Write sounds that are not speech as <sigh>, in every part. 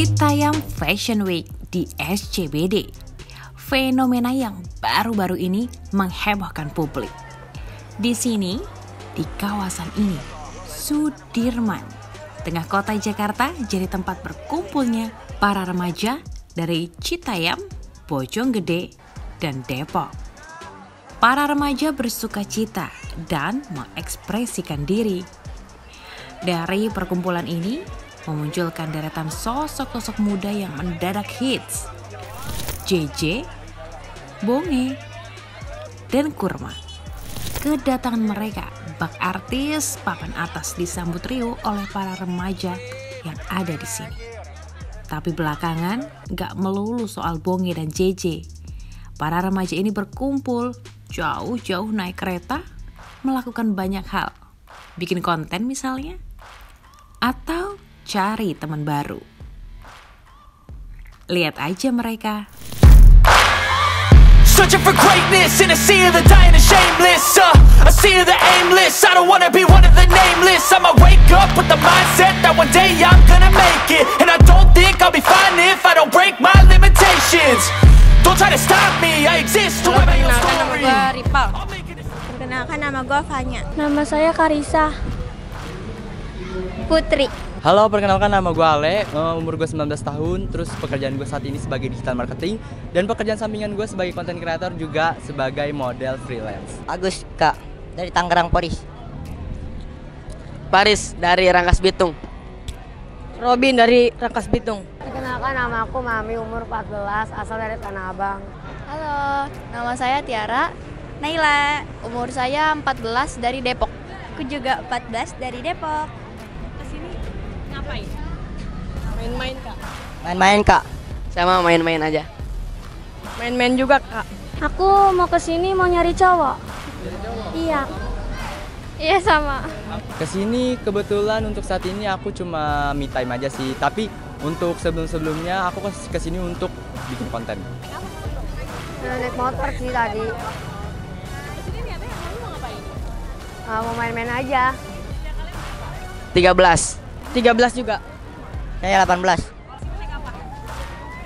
Citayam Fashion Week di SCBD. Fenomena yang baru-baru ini menghebohkan publik. Di sini, di kawasan ini, Sudirman, tengah kota Jakarta jadi tempat berkumpulnya para remaja dari Citayam, Bojonggede, dan Depok. Para remaja bersuka cita dan mengekspresikan diri. Dari perkumpulan ini, memunculkan deretan sosok-sosok muda yang mendadak hits. JJ, Bonge, dan Kurma. Kedatangan mereka bak artis papan atas disambut riuh oleh para remaja yang ada di sini. Tapi belakangan gak melulu soal Bonge dan JJ. Para remaja ini berkumpul jauh-jauh naik kereta, melakukan banyak hal. Bikin konten misalnya, atau cari teman baru. Lihat aja mereka. Searching for greatness in a sea of the dying and shameless uh, A sea of the aimless, I don't wanna be one of the nameless I'ma wake up with the mindset that one day I'm gonna make it And I don't think I'll be fine if I don't break my limitations Don't try to stop me, I exist to write my own Perkenalkan nama story gue Ripal. I'll make it Perkenalkan nama gue Fanya Nama saya Karisa. Putri Halo, perkenalkan nama gue Ale, eh, umur gue 19 tahun, terus pekerjaan gue saat ini sebagai digital marketing, dan pekerjaan sampingan gue sebagai content creator juga sebagai model freelance. Agus Kak dari Tangerang Poris. Paris dari Rangkas Bitung. Robin dari Rangkas Bitung. Perkenalkan nama aku Mami, umur 14, asal dari Tanah Abang. Halo, nama saya Tiara Naila, umur saya 14 dari Depok Aku juga 14 dari Depok Main-main kak. Main-main Kak. Sama main-main aja. Main-main juga kak. Aku mau ke sini mau nyari cowok. Iya. Iya sama. Ke sini kebetulan untuk saat ini aku cuma me time aja sih, tapi untuk sebelum-sebelumnya aku kes- ke sini untuk bikin konten. Nah, naik motor sih tadi. Ah, mau main-main aja. 13. 13 juga. Saya 18.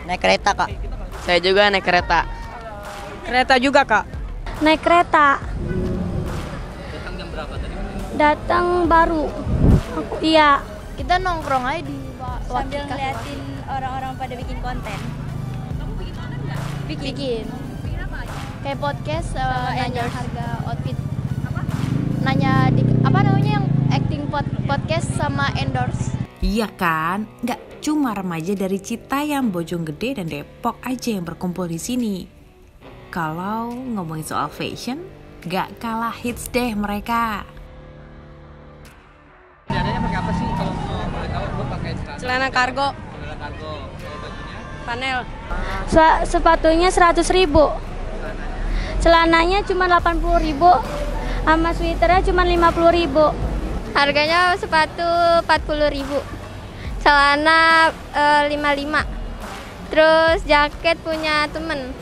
Naik kereta Kak. Saya juga naik kereta. Kereta juga kak. Naik kereta. Datang jam berapa tadi? Datang baru. Aku iya. Kita nongkrong aja di sambil ngeliatin orang-orang pada bikin konten. Bikin. Bikin. Kayak podcast uh, nanya harga outfit. Nanya di, apa namanya yang acting pod, podcast sama endorse. Iya kan? Nggak cuma remaja dari Citayam, Bojonggede, dan Depok aja yang berkumpul di sini. Kalau ngomongin soal fashion, nggak kalah hits deh mereka. Celana kargo. Panel. sepatunya 100 ribu. Celananya cuma 80 ribu. Sama sweaternya cuma 50 ribu. Harganya sepatu 40.000 Celana eh, 55 Terus jaket punya temen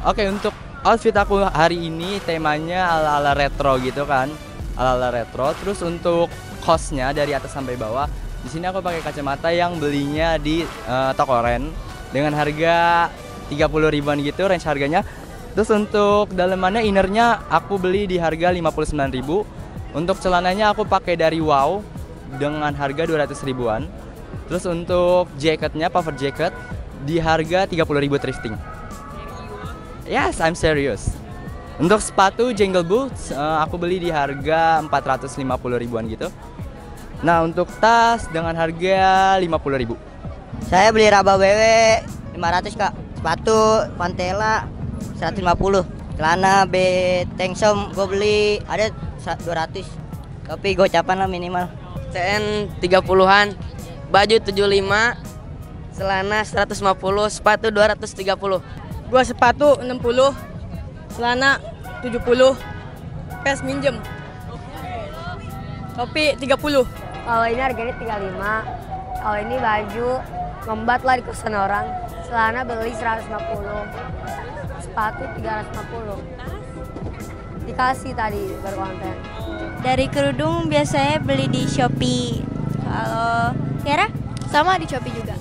Oke, untuk outfit aku hari ini temanya ala-ala retro gitu kan. Ala-ala retro. Terus untuk costnya dari atas sampai bawah, di sini aku pakai kacamata yang belinya di eh, toko Ren dengan harga 30 ribuan gitu range harganya. Terus untuk dalemannya innernya aku beli di harga 59.000. Untuk celananya aku pakai dari Wow dengan harga 200 ribuan. Terus untuk jaketnya puffer jacket di harga 30.000 thrifting. Yes, I'm serious. Untuk sepatu Jangle Boots, eh, aku beli di harga 450 ribuan gitu. Nah, untuk tas dengan harga 50 ribu. Saya beli raba WW 500 Kak. Sepatu Pantela 150. Celana B Tengsom gue beli ada 200. Tapi gocapan lah minimal. CN 30-an. Baju 75. Celana 150, sepatu 230. Gua sepatu 60. Celana 70. Pes minjem. Topi 30. Kalau ini harganya 35. Kalau ini baju ngembat lah di kosan orang. Celana beli 150. Sepatu 350. Dikasih tadi berkonten. Dari kerudung biasanya beli di Shopee. Kalau Tiara Sama di Shopee juga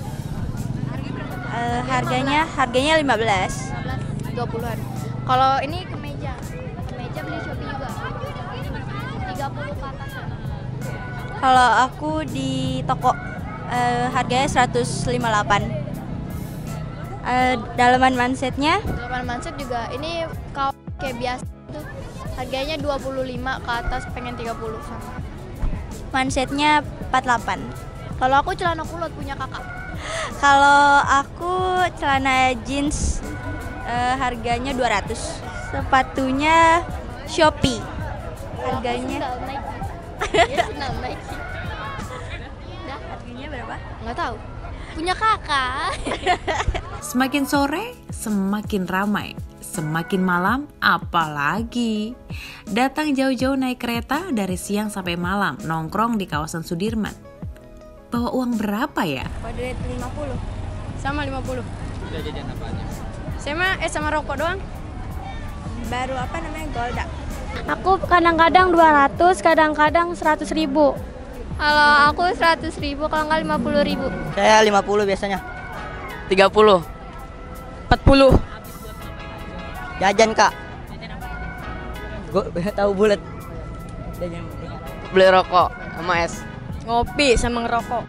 Eh, harganya harganya 15. 20-an. Kalau ini kemeja. Kemeja beli Shopee juga. 30 ke atas. Kalau aku di toko eh, harganya 158. Eh, dalaman mansetnya Dalaman manset juga ini kaos kayak biasa tuh. Harganya 25 ke atas pengen 30 sama. mansetnya 48. Kalau aku celana kulot punya kakak. Kalau aku celana jeans eh, harganya 200. Sepatunya Shopee. Harganya Sendal Nike. Nike. harganya berapa? Nggak tahu. Punya kakak. Semakin sore, semakin ramai. Semakin malam, apalagi. Datang jauh-jauh naik kereta dari siang sampai malam, nongkrong di kawasan Sudirman. Bawa uang berapa ya? Kode 50. Sama 50. Udah jajan apa aja? Sama eh sama rokok doang. Baru apa namanya? Golda. Aku kadang-kadang 200, kadang-kadang 100 ribu. Kalau aku 100 ribu, kalau nggak 50 ribu. Saya 50 biasanya. 30. 40. Jajan kak. Gue <laughs> tahu bulat. Jajan. Beli rokok sama es. Ngopi sama ngerokok.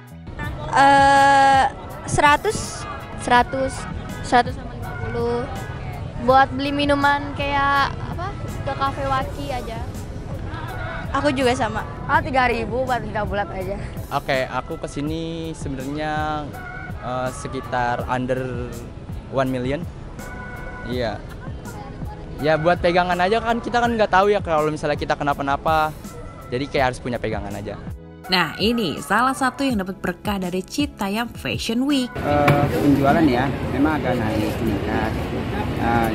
Eh 100 100, 100 sama 50. Buat beli minuman kayak apa? Ke kafe Waki aja. aku juga sama. Ah 3000 buat tiga bulat aja. Oke, aku ke sini sebenarnya eh, sekitar under 1 million. Iya. Ya buat pegangan aja kan kita kan nggak tahu ya kalau misalnya kita kenapa-napa. Jadi kayak harus punya pegangan aja. Nah ini salah satu yang dapat berkah dari Citayam Fashion Week. Eh, penjualan ya memang agak naik meningkat. Eh,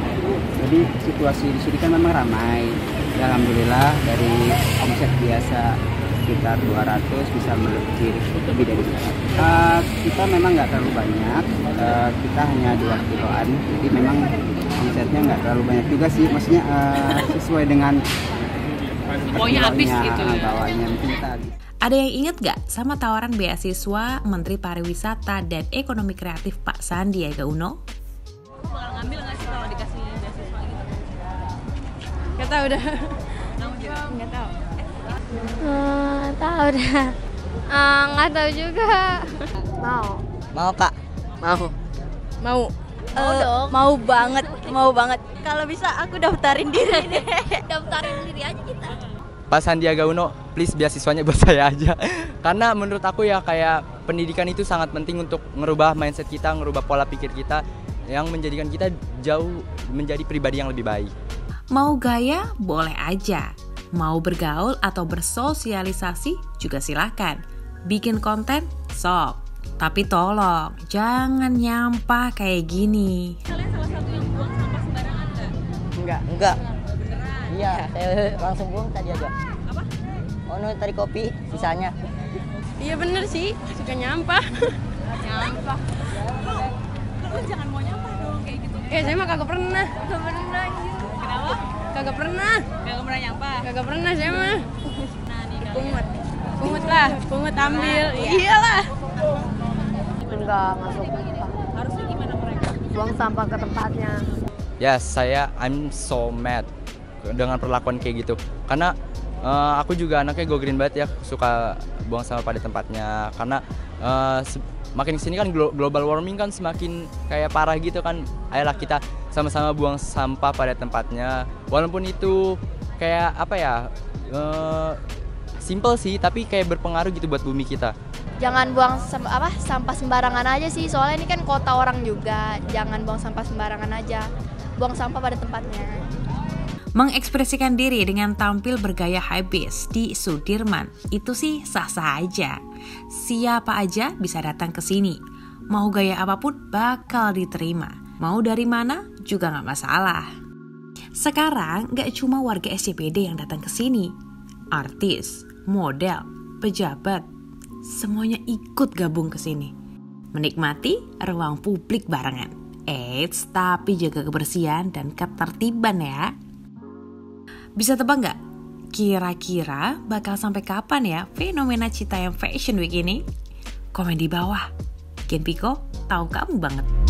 jadi situasi di sini kan memang ramai. Ya, Alhamdulillah dari omset biasa sekitar 200 bisa melebih lebih dari 200. Eh, kita memang nggak terlalu banyak. Eh, kita hanya dua kiloan. Jadi memang omsetnya nggak terlalu banyak juga sih. Maksudnya eh, sesuai dengan Pokoknya habis gitu ya. bawahnya mungkin kita habis. Ada yang inget gak sama tawaran beasiswa Menteri Pariwisata dan Ekonomi Kreatif Pak Sandiaga Uno? Gak tau udah. Gak tau. Hmm, tahu dah. Ah, nggak tahu juga. Mau. Mau kak? Mau. Mau. Mau dong. Mau banget, mau banget. Kalau bisa aku daftarin diri <laughs> deh. Daftarin diri aja kita. Pak Sandiaga Uno, please beasiswanya buat <laughs> saya aja. Karena menurut aku ya kayak pendidikan itu sangat penting untuk ngerubah mindset kita, ngerubah pola pikir kita yang menjadikan kita jauh menjadi pribadi yang lebih baik. Mau gaya? Boleh aja. Mau bergaul atau bersosialisasi? Juga silahkan. Bikin konten? Sok. Tapi tolong, jangan nyampah kayak gini. Enggak. Enggak. Iya, saya langsung buang tadi aja. Apa? Oh, no, tadi kopi, sisanya. Iya bener sih, suka nyampah. nyampah. Lu jangan mau nyampah dong kayak gitu. Eh, saya mah kagak pernah. Kagak pernah. Kenapa? Kagak pernah. Kagak pernah nyampah. Kagak pernah saya mah. Nah, nih pungut. Pungut lah, pungut ambil. Iyalah. Enggak masuk. Harusnya gimana mereka? Buang sampah ke tempatnya. Ya, saya I'm so mad dengan perlakuan kayak gitu. Karena eh, aku juga anaknya go green banget ya, suka buang sampah pada tempatnya. Karena se- makin ke sini kan glo- global warming kan semakin kayak parah gitu kan. Ayolah kita sama-sama buang sampah pada tempatnya. Walaupun itu kayak apa ya? eh, simple sih, tapi kayak berpengaruh gitu buat bumi kita. Jangan buang sem- apa sampah sembarangan aja sih. Soalnya ini kan kota orang juga. Jangan buang sampah sembarangan aja. Buang sampah pada tempatnya. Mengekspresikan diri dengan tampil bergaya habis di Sudirman itu sih sah-sah aja. Siapa aja bisa datang ke sini. Mau gaya apa pun bakal diterima. Mau dari mana juga nggak masalah. Sekarang nggak cuma warga SCPD yang datang ke sini. Artis, model, pejabat, semuanya ikut gabung ke sini. Menikmati ruang publik barengan. Eits, tapi jaga kebersihan dan ketertiban ya. Bisa tebak nggak? Kira-kira bakal sampai kapan ya fenomena Citayam Fashion Week ini? Komen di bawah. Gen Piko, tahu kamu banget.